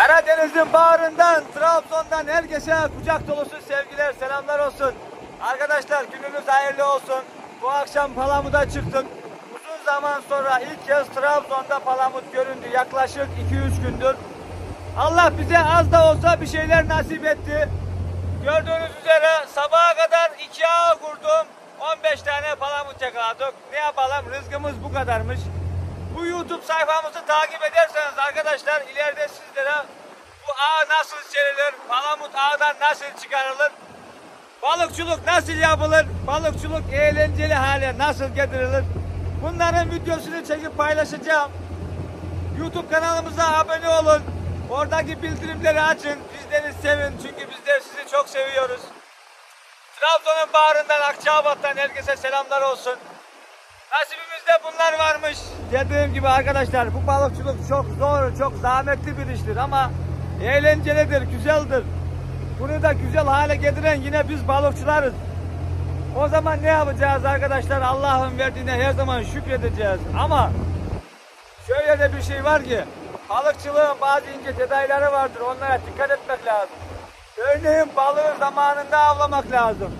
Karadeniz'in bağrından, Trabzon'dan herkese kucak dolusu sevgiler, selamlar olsun. Arkadaşlar gününüz hayırlı olsun. Bu akşam Palamut'a çıktık. Uzun zaman sonra ilk kez Trabzon'da Palamut göründü. Yaklaşık 2-3 gündür. Allah bize az da olsa bir şeyler nasip etti. Gördüğünüz üzere sabaha kadar iki ağ kurdum. 15 tane palamut yakaladık. Ne yapalım rızkımız bu kadarmış. Bu YouTube sayfamızı takip ederseniz arkadaşlar ileride sizlere bu ağ nasıl serilir, palamut ağdan nasıl çıkarılır, balıkçılık nasıl yapılır, balıkçılık eğlenceli hale nasıl getirilir. Bunların videosunu çekip paylaşacağım. YouTube kanalımıza abone olun. Oradaki bildirimleri açın. Bizleri sevin çünkü bizler sizi çok seviyoruz. Trabzon'un bağrından Akçabat'tan herkese selamlar olsun. Nasibimizde bunlar varmış. Dediğim gibi arkadaşlar bu balıkçılık çok zor, çok zahmetli bir iştir ama eğlencelidir, güzeldir. Bunu da güzel hale getiren yine biz balıkçılarız. O zaman ne yapacağız arkadaşlar? Allah'ın verdiğine her zaman şükredeceğiz. Ama şöyle de bir şey var ki balıkçılığın bazı ince detayları vardır. Onlara dikkat etmek lazım. Örneğin balığı zamanında avlamak lazım.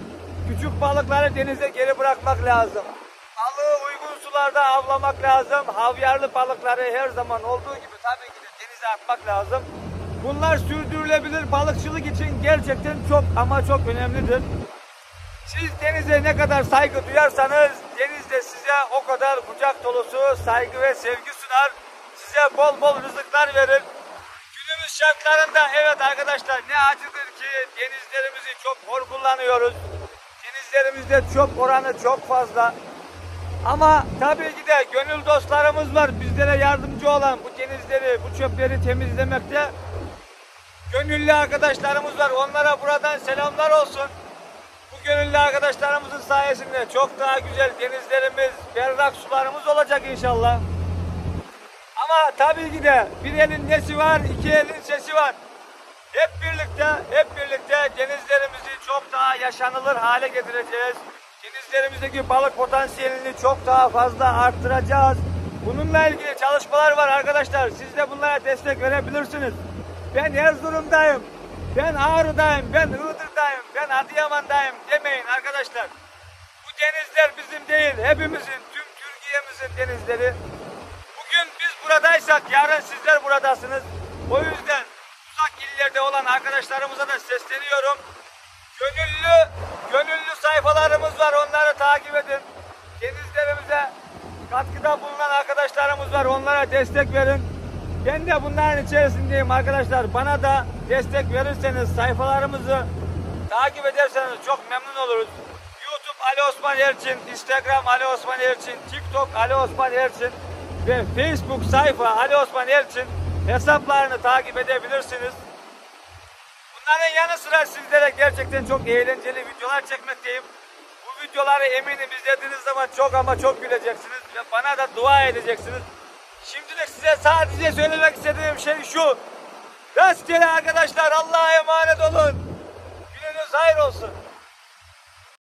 Küçük balıkları denize geri bırakmak lazım. Sularda avlamak lazım. Havyarlı balıkları her zaman olduğu gibi tabii ki de denize atmak lazım. Bunlar sürdürülebilir balıkçılık için gerçekten çok ama çok önemlidir. Siz denize ne kadar saygı duyarsanız deniz de size o kadar kucak dolusu saygı ve sevgi sunar. Size bol bol rızıklar verir. Günümüz şartlarında evet arkadaşlar ne acıdır ki denizlerimizi çok hor kullanıyoruz. Denizlerimizde çöp oranı çok fazla. Ama tabii ki de gönül dostlarımız var bizlere yardımcı olan bu denizleri, bu çöpleri temizlemekte. Gönüllü arkadaşlarımız var. Onlara buradan selamlar olsun. Bu gönüllü arkadaşlarımızın sayesinde çok daha güzel denizlerimiz, berrak sularımız olacak inşallah. Ama tabii ki de bir elin nesi var, iki elin sesi var. Hep birlikte, hep birlikte denizlerimizi çok daha yaşanılır hale getireceğiz. Denizlerimizdeki balık potansiyelini çok daha fazla arttıracağız. Bununla ilgili çalışmalar var arkadaşlar. Siz de bunlara destek verebilirsiniz. Ben Erzurum'dayım, ben Ağrı'dayım, ben Iğdır'dayım, ben Adıyaman'dayım demeyin arkadaşlar. Bu denizler bizim değil, hepimizin, tüm Türkiye'mizin denizleri. Bugün biz buradaysak yarın sizler buradasınız. O yüzden uzak illerde olan arkadaşlarımıza da sesleniyorum. Gönüllü, gönüllü sayfalarımız var onları takip edin. Denizlerimize katkıda bulunan arkadaşlarımız var onlara destek verin. Ben de bunların içerisindeyim arkadaşlar. Bana da destek verirseniz sayfalarımızı takip ederseniz çok memnun oluruz. YouTube Ali Osman Erçin, Instagram Ali Osman Erçin, TikTok Ali Osman Erçin ve Facebook sayfa Ali Osman Erçin hesaplarını takip edebilirsiniz. Bunların yanı sıra sizlere gerçekten çok eğlenceli videolar çekmekteyim. Videoları eminim izlediğiniz zaman çok ama çok güleceksiniz ve bana da dua edeceksiniz. Şimdilik size sadece söylemek istediğim şey şu. Rastgele arkadaşlar Allah'a emanet olun. Gününüz hayır olsun.